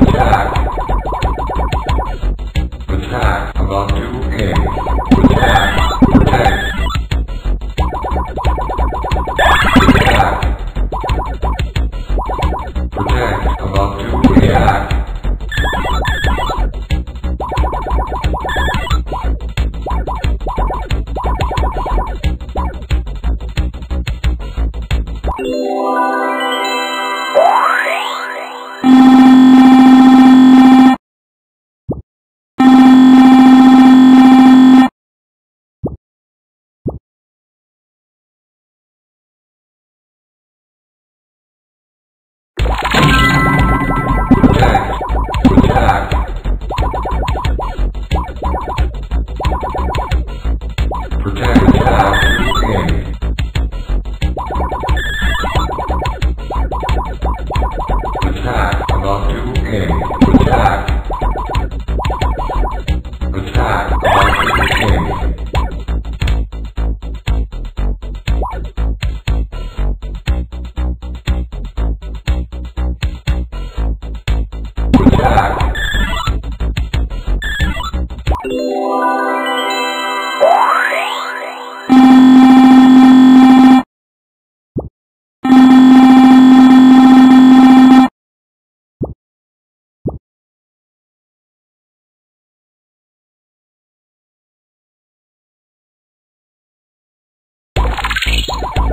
Attack. Attack about 2K. Attack about Bye.